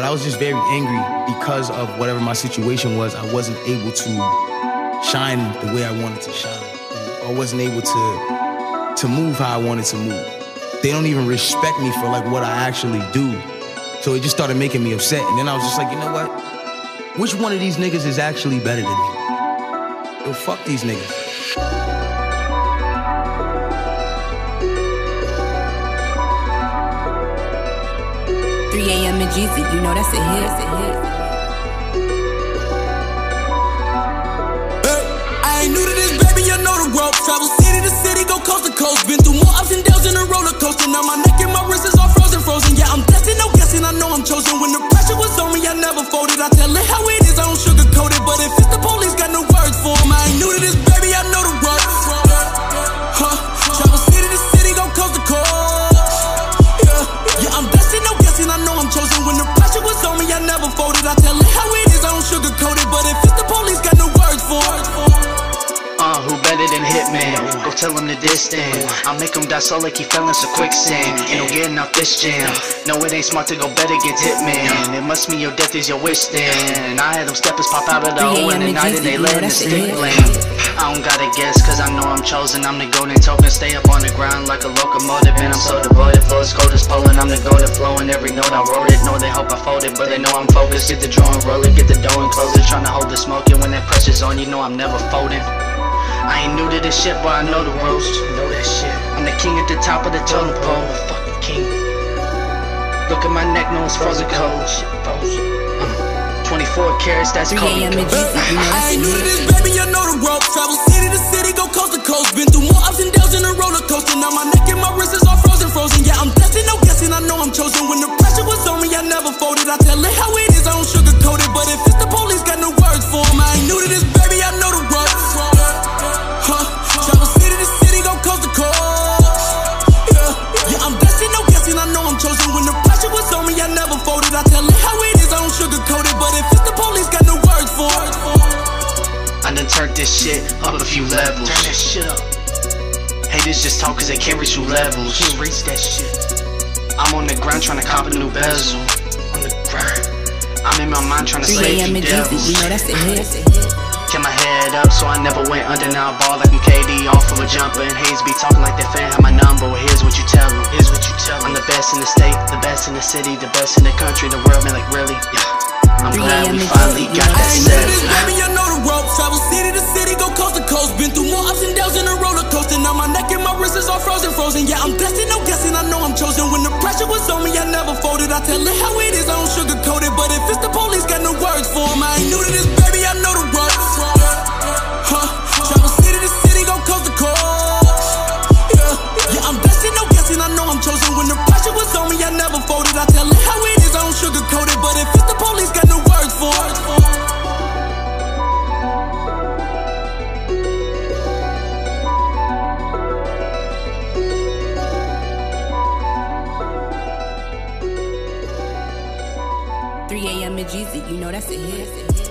But I was just very angry because of whatever my situation was. I wasn't able to shine the way I wanted to shine. I wasn't able to to move how I wanted to move. They don't even respect me for like what I actually do. So it just started making me upset. And then I was just like, you know what? Which one of these niggas is actually better than me? Yo, fuck these niggas. 3 a.m. in Jeezy, you know that's a hit. That's a hit. Hey, I ain't new to this, baby, you know the rope. Travel city to city, go coast to coast. Been through more ups and downs in a roller coaster. Now my neck and tell him the distance. I'll make him die so like he fell in some quicksand. Ain't no getting out this jam. No, it ain't smart to go bet against Hitman. It must mean your death is your wish then. I had them steppers pop out of the 3 hole in the night and they Jeezy, letting the stick blame. I don't gotta guess, cause I know I'm chosen. I'm the golden token. Stay up on the ground like a locomotive. And I'm so devoted. Flow is cold as Poland. I'm the golden flowing. Every note I wrote it. Know they hope I fold it, but they know I'm focused. Get the drawing, roll it, get the dough and close it. Trying to hold the smoke. And when that pressure's on, you know I'm never folding. I ain't new to this shit, but I know the ropes. Know that shit. I'm the king at the top of the totem pole. Fucking king. Look at my neck, no it's frozen cold. Shit froze. Uh, 24 carats, that's 3 Kobe a.m. in code. Jeezy, you know I ain't new to this, baby, you know the ropes. Travel city to city, go coast to coast. Been through more levels. Turn that shit up. Haters just talk cause they can't reach new levels. Can't reach that shit. I'm on the grind trying to cop a new bezel. On the grind. I'm in my mind trying to 3 slay a a.m. in Jeezy, devils. you know that's a hit. That's a hit. Kept my head up so I never went under. Now I ball like I'm KD off of a jumper. And Hayes be talking like that fan have my number. Well, here's what you tell him. Here's what you tell him. I'm the best in the state, the best in the city, the best in the country, the world, man, like really. Yeah. I'm glad we finally got know that I ain't new to this, set. baby, you know the ropes. Travel city to city, frozen. Yeah, I'm destined, no guessing. I know I'm chosen. When the pressure was on me, I never folded. I tell it how Jeezy, you know that's a hit.